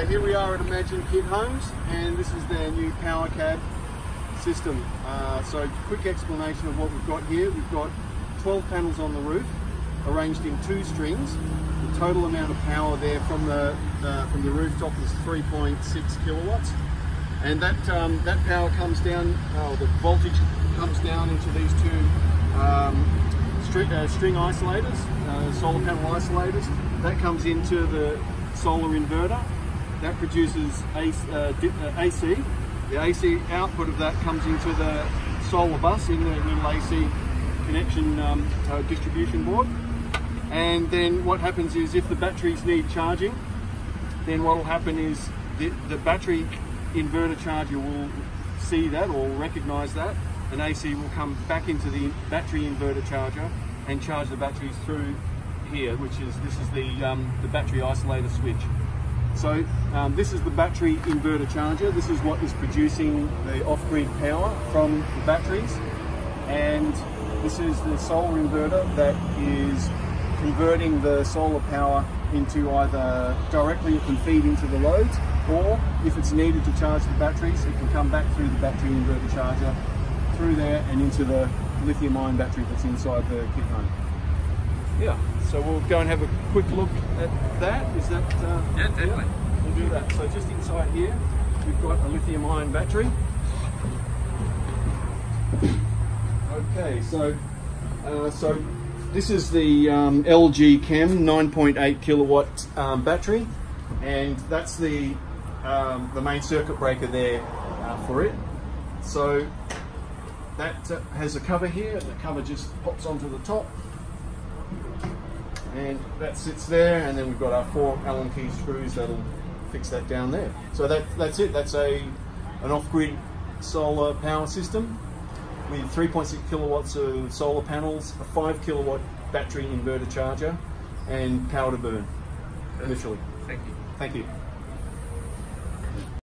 Okay, here we are at Imagine Kit Homes, and this is their new power cab system. Uh, so, quick explanation of what we've got here. We've got 12 panels on the roof, arranged in two strings. The total amount of power there from the uh, from the rooftop is 3.6 kilowatts, and that um, that power comes down. Oh, the voltage comes down into these two um, string, uh, string isolators, uh, solar panel isolators. That comes into the solar inverter. That produces AC, uh. Uh, the AC output of that comes into the solar bus in the little AC connection um, uh, distribution board. And then what happens is if the batteries need charging, then what will happen is the, the battery inverter charger will see that or recognize that and AC will come back into the battery inverter charger and charge the batteries through here, which is this is the um, the battery isolator switch. So um, this is the battery inverter charger. This is what is producing the off-grid power from the batteries, and this is the solar inverter that is converting the solar power into either directly it can feed into the loads, or if it's needed to charge the batteries, it can come back through the battery inverter charger through there and into the lithium ion battery that's inside the kit home. Yeah, so we'll go and have a quick look at that. Is that? Uh, yeah, definitely. Yeah, we'll do that. So just inside here, we've got a lithium ion battery. Okay, so uh, so this is the um, LG Chem 9.8 kilowatt um, battery, and that's the um, the main circuit breaker there uh, for it. So that uh, has a cover here. and The cover just pops onto the top. And that sits there, and then we've got our four Allen key screws that'll fix that down there. So that, that's it. That's a an off-grid solar power system with 3.6 kilowatts of solar panels, a 5 kilowatt battery inverter charger, and power to burn initially. Thank you. Thank you.